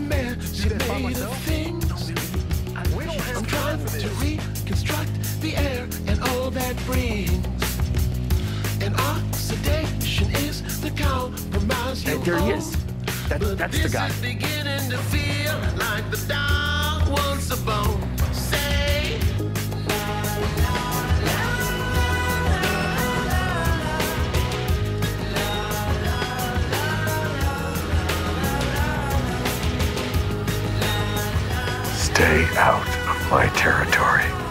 made of things. I'm trying to reconstruct the air and all that brings. And oxidation is the compromise you There he is. That, that's the guy. Stay out of my territory.